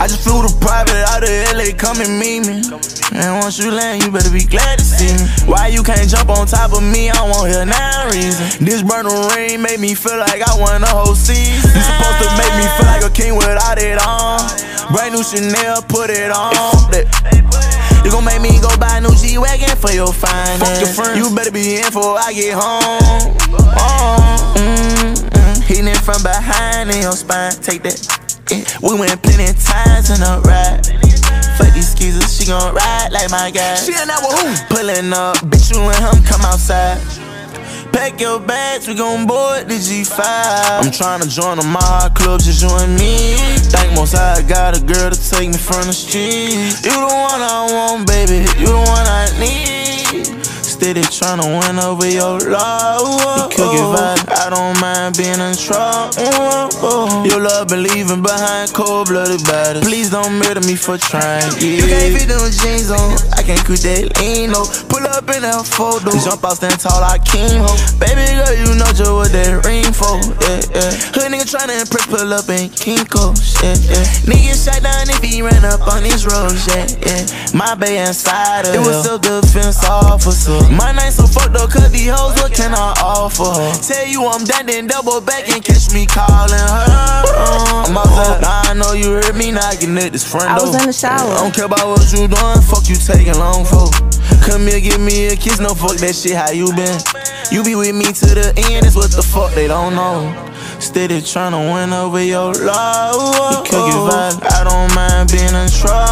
I just flew the private out of LA, come and meet me. And once you land, you better be glad to see me. Why you can't jump on top of me? I won't hear now reason. This burning rain made me feel like I won the whole season. You supposed to make me feel like a king without it on. Brand new Chanel, put it on. You gon' make me go buy a new G-Wagon for your finance. Fuck your friends. You better be in before I get home. Oh, mm, mm. Hitting it from behind in your spine. Take that. We went plenty times in a ride. Fuck these skeezers, she gon' ride like my guy. She and I who? Pulling up, bitch, you and him come outside. Pack your bags, we gon' board the G5. I'm tryna join the my club, just you and me. Thank most I got a girl to take me from the street. You the one I want, baby. You the one I need. Steady tryna win over your love. You could get vibe, I don't mind being in trouble. Your love been leaving behind cold blooded bodies. Please don't murder me for trying. Yeah. You can't fit them jeans on, I can't quit that lean no. Pull up in that photo, jump out stand tall like King Ho. Baby girl, you know just tryna impress, pull up in Kinko. Yeah, yeah. Nigga shot down if he ran up on these roads. Yeah, yeah. My bay inside of It was self defense officer. My night so fucked up, cause these hoes, what can I offer her? Tell you I'm down, then double back and catch me calling her. I'm outside, now uh-huh. I know you heard me knocking at this front I was in the shower. I don't care about what you doing, fuck you taking long for. Come here, give me a kiss, no fuck that shit, how you been? You be with me to the end, it's what the fuck they don't know. Steady tryna win over your love. You could get oh, oh. vibe, I don't mind being in trouble.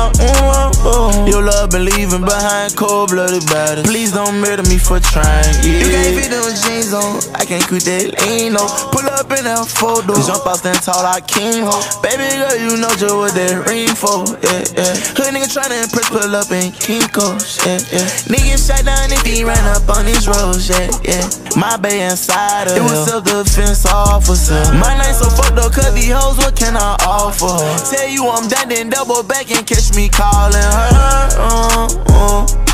Your love been leaving behind cold blooded bodies. Please don't murder me for trying. Yeah. You can't fit them jeans on, I can't quit that lean no. Pull up in that photo, jump out stand tall like King Ho. Baby girl, you know just what that ring for. Yeah, yeah. Hood nigga tryna impress, pull up in Kinko. Yeah, yeah. Nigga shot down if he ran up on these roads. Yeah, yeah. My bay inside of It was self defense officer. My night so fucked up, cause these hoes, what can I offer? Tell you I'm down, then double back and catch me calling her. Uh,